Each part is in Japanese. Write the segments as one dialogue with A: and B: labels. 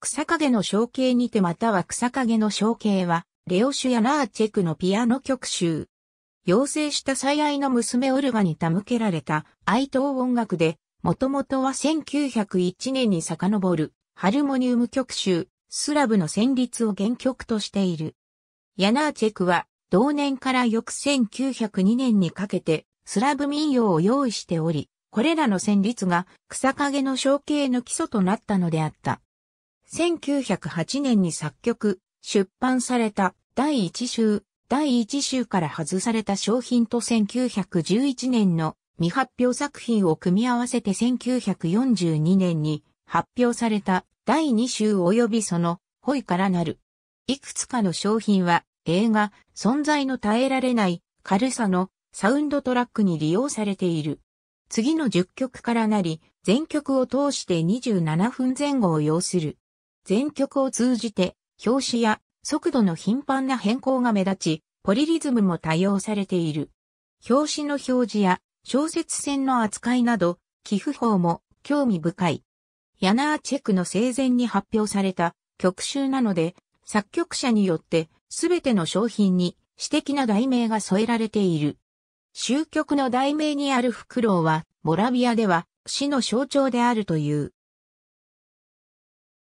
A: 草影の象形にてまたは草影の象形は、レオシュやナーチェクのピアノ曲集。養成した最愛の娘オルガに手向けられた愛悼音楽で、もともとは1901年に遡るハルモニウム曲集、スラブの旋律を原曲としている。ヤナーチェクは同年から翌1902年にかけてスラブ民謡を用意しており、これらの旋律が草影の象形の基礎となったのであった。1908年に作曲、出版された第一集第1週から外された商品と1911年の未発表作品を組み合わせて1942年に発表された第2週及びそのホイからなる。いくつかの商品は映画存在の耐えられない軽さのサウンドトラックに利用されている。次の10曲からなり、全曲を通して27分前後を要する。全曲を通じて、表紙や速度の頻繁な変更が目立ち、ポリリズムも多用されている。表紙の表示や小説線の扱いなど、寄付法も興味深い。ヤナーチェクの生前に発表された曲集なので、作曲者によってすべての商品に私的な題名が添えられている。終曲の題名にあるフクロウは、モラビアでは死の象徴であるという。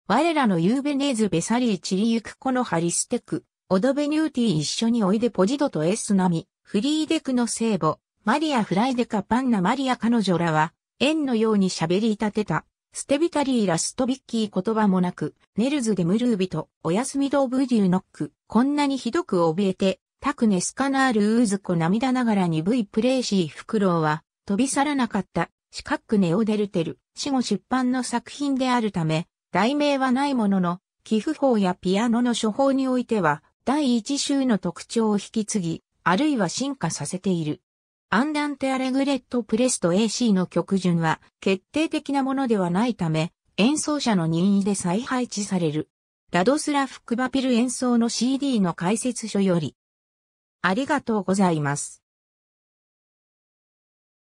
A: 我らのユーベネーズベサリーチリユクコのハリステク、オドベニューティー一緒においでポジドとエスナミ、フリーデクの聖母、マリア・フライデカ・パンナ・マリア彼女らは、円のように喋り立てた、ステビタリー・ラストビッキー言葉もなく、ネルズ・デ・ムルービと、おやすみドーブデューノック、こんなにひどく怯えて、タクネスカナール・ウーズコ涙ながら鈍いプレイシー・フクロウは、飛び去らなかった、四角ネオデルテル、死後出版の作品であるため、題名はないものの、寄付法やピアノの処方においては、第一週の特徴を引き継ぎ、あるいは進化させている。アンダンテアレグレットプレスト AC の曲順は決定的なものではないため、演奏者の任意で再配置される。ラドスラフ・クバピル演奏の CD の解説書より。ありがとうございます。